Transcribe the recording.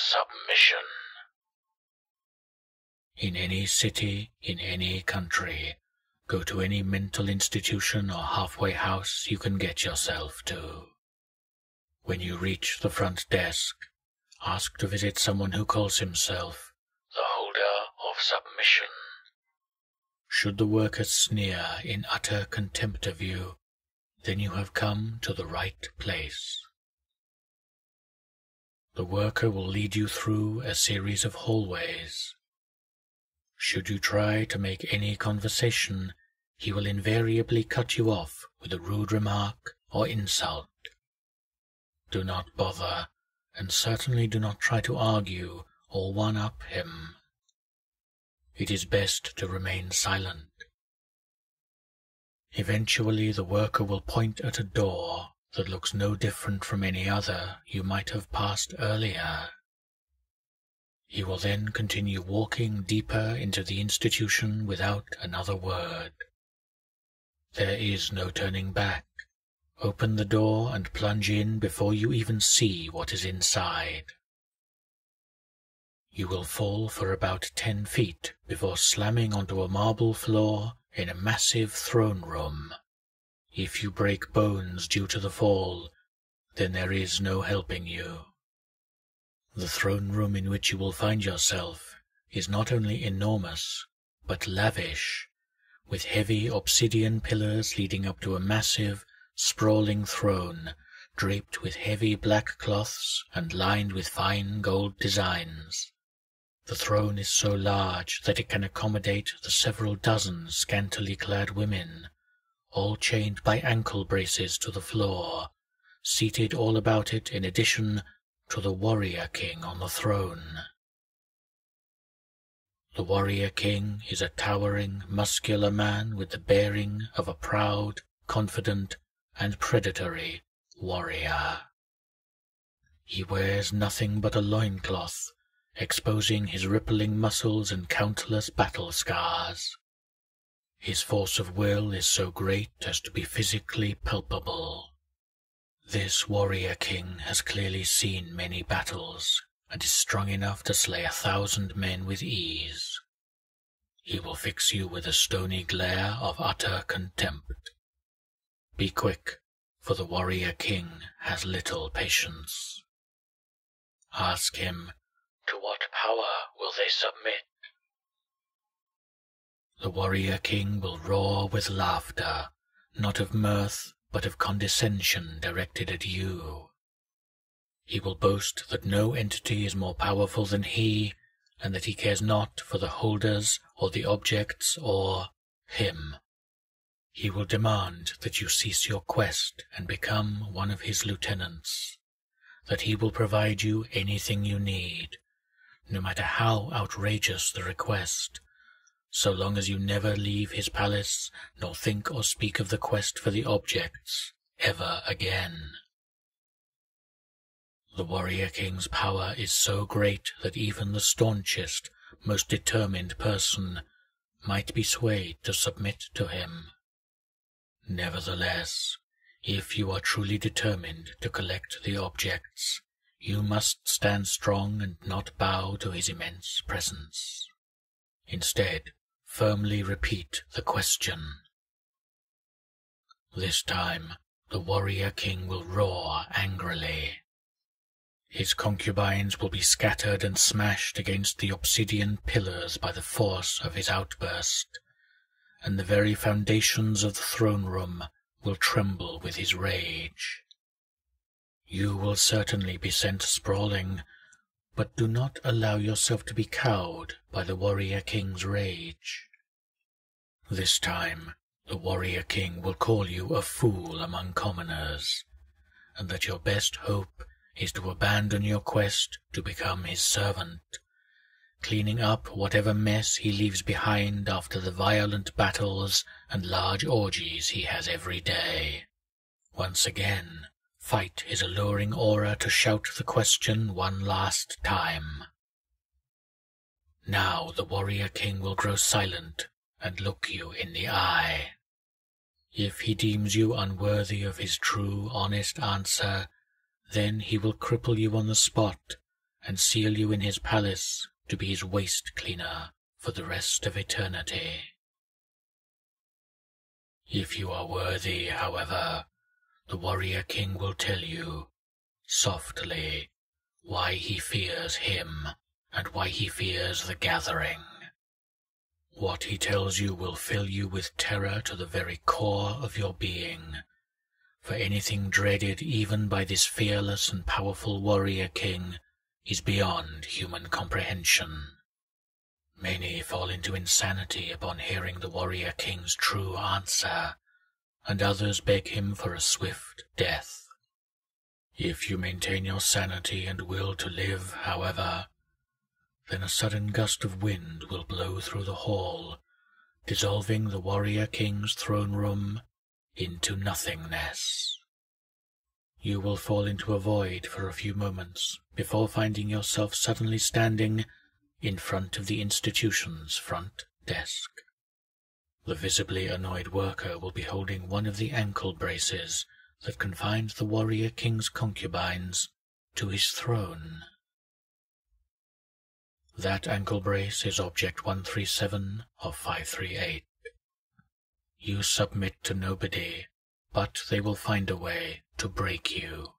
submission. In any city, in any country, go to any mental institution or halfway house you can get yourself to. When you reach the front desk, ask to visit someone who calls himself the holder of submission. Should the worker sneer in utter contempt of you, then you have come to the right place. The worker will lead you through a series of hallways. Should you try to make any conversation, he will invariably cut you off with a rude remark or insult. Do not bother, and certainly do not try to argue or one up him. It is best to remain silent. Eventually the worker will point at a door that looks no different from any other you might have passed earlier. He will then continue walking deeper into the institution without another word. There is no turning back. Open the door and plunge in before you even see what is inside. You will fall for about ten feet before slamming onto a marble floor in a massive throne room. If you break bones due to the fall, then there is no helping you. The throne room in which you will find yourself is not only enormous, but lavish, with heavy obsidian pillars leading up to a massive, sprawling throne draped with heavy black cloths and lined with fine gold designs. The throne is so large that it can accommodate the several dozen scantily clad women, all chained by ankle braces to the floor, seated all about it in addition to the warrior king on the throne. The warrior king is a towering, muscular man with the bearing of a proud, confident, and predatory warrior. He wears nothing but a loincloth exposing his rippling muscles and countless battle scars. His force of will is so great as to be physically palpable. This warrior king has clearly seen many battles and is strong enough to slay a thousand men with ease. He will fix you with a stony glare of utter contempt. Be quick, for the warrior king has little patience. Ask him to what power will they submit? The warrior king will roar with laughter, not of mirth, but of condescension directed at you. He will boast that no entity is more powerful than he, and that he cares not for the holders or the objects or him. He will demand that you cease your quest and become one of his lieutenants, that he will provide you anything you need, no matter how outrageous the request, so long as you never leave his palace, nor think or speak of the quest for the objects ever again. The warrior king's power is so great that even the staunchest, most determined person might be swayed to submit to him. Nevertheless, if you are truly determined to collect the objects, you must stand strong and not bow to his immense presence. Instead, firmly repeat the question. This time, the warrior king will roar angrily. His concubines will be scattered and smashed against the obsidian pillars by the force of his outburst, and the very foundations of the throne room will tremble with his rage. You will certainly be sent sprawling, but do not allow yourself to be cowed by the warrior king's rage. This time, the warrior king will call you a fool among commoners, and that your best hope is to abandon your quest to become his servant, cleaning up whatever mess he leaves behind after the violent battles and large orgies he has every day. Once again, fight his alluring aura to shout the question one last time. Now the warrior king will grow silent and look you in the eye. If he deems you unworthy of his true, honest answer, then he will cripple you on the spot and seal you in his palace to be his waste cleaner for the rest of eternity. If you are worthy, however, the warrior king will tell you, softly, why he fears him and why he fears the gathering. What he tells you will fill you with terror to the very core of your being, for anything dreaded even by this fearless and powerful warrior king is beyond human comprehension. Many fall into insanity upon hearing the warrior king's true answer, and others beg him for a swift death. If you maintain your sanity and will to live, however, then a sudden gust of wind will blow through the hall, dissolving the warrior king's throne room into nothingness. You will fall into a void for a few moments before finding yourself suddenly standing in front of the institution's front desk. The visibly annoyed worker will be holding one of the ankle braces that confined the warrior king's concubines to his throne. That ankle brace is Object 137 of 538. You submit to nobody, but they will find a way to break you.